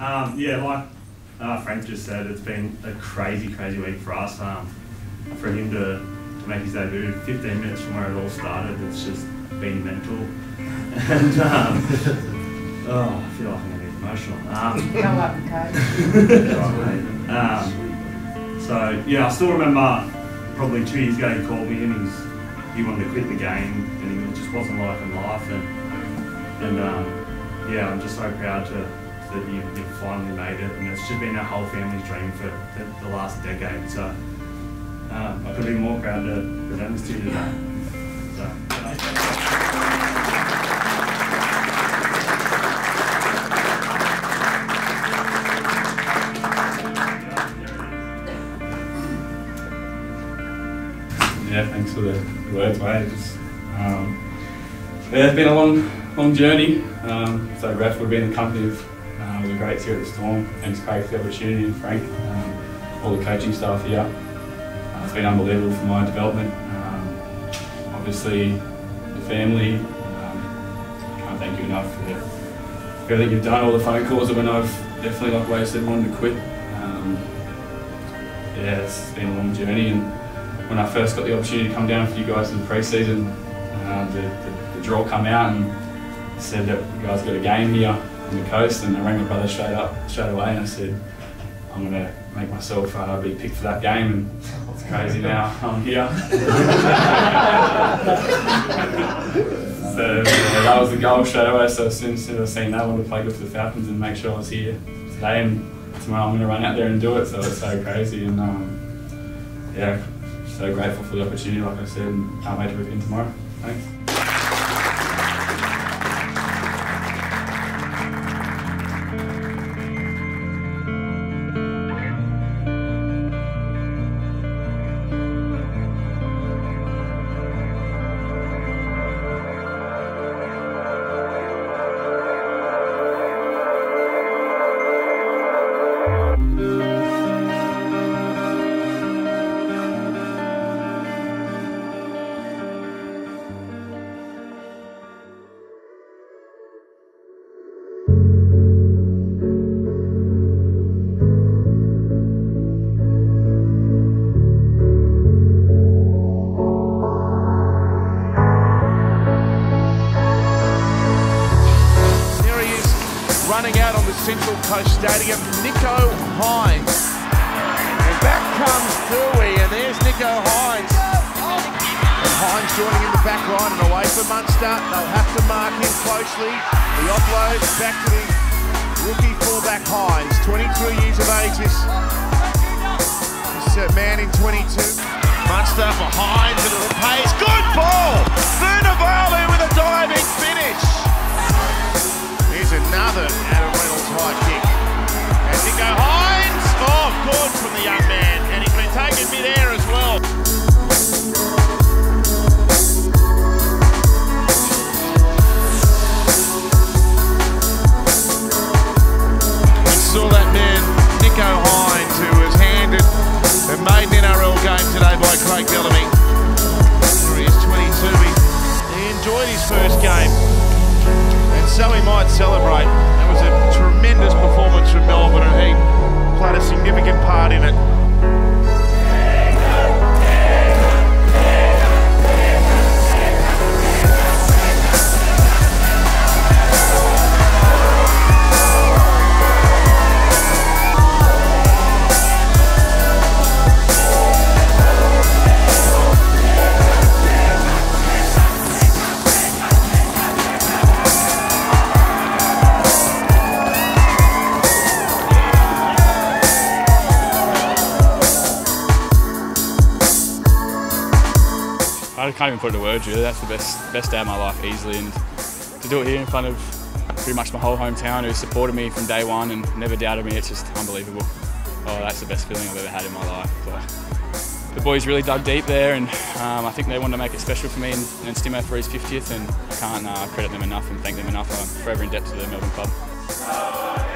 Um, yeah, like uh, Frank just said, it's been a crazy, crazy week for us. Um, for him to, to make his debut 15 minutes from where it all started, it's just been mental. And um, oh, I feel like I'm going to get emotional. Um, Go up, coach. um, so yeah, I still remember probably two years ago he called me and he's he wanted to quit the game and he just wasn't liking life and and um, yeah, I'm just so proud to that you, you finally made it and it's just been our whole family's dream for the, the last decade. So um, I could be more proud to present this to you today. So, Yeah, thanks for the words, mate. Um, yeah, it's been a long, long journey. Um, so grateful to be in the company of uh, the greats here at the Storm. Thanks, Craig, for the opportunity, and Frank, um, all the coaching staff here. Uh, it's been unbelievable for my development. Um, obviously, the family. Um, can't thank you enough for everything you've done. All the phone calls when I've definitely, like Wade wanted to quit. Um, yeah, it's been a long journey and when I first got the opportunity to come down for you guys in the pre-season, uh, the, the, the, draw come out and said that you guys got a game here on the coast, and I rang my brother straight up, straight away, and I said, I'm going to make myself uh, be picked for that game, and it's crazy now, I'm here. so that was the goal straight away, so as soon as I seen that, I wanted to play good for the Falcons and make sure I was here today, and tomorrow I'm going to run out there and do it, so it's so crazy, and um, yeah, so grateful for the opportunity, like I said, and can't wait to tomorrow. Thanks. Central Coast Stadium, Nicho Hynes. And back comes Dewey, and there's Nicho Hynes. And Hynes joining in the back line and away from Munster. They'll have to mark him closely. The offload back to the rookie fullback Hynes. 23 years of age, this, this uh, man in 22. Munster for Hynes and the pace. Good ball! Vunivalu with a diving finish. Here's another High kick. And Nicho Hynes. Oh, good from the young man. And he's been taken mid-air as well. We saw that man, Nicho Hynes, who was handed the maiden NRL game today by Craig Bellamy. He is 22. He, he enjoyed his first game and so he might celebrate. That was a can't even put it into words really. That's the best best day of my life easily, and to do it here in front of pretty much my whole hometown who supported me from day one and never doubted me, it's just unbelievable. Oh, that's the best feeling I've ever had in my life. The boys really dug deep there, and um, I think they wanted to make it special for me and, and Stimo for his 50th, and I can't uh, credit them enough and thank them enough. I'm forever in debt to the Melbourne club.